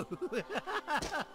ハハハハ!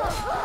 啊 哈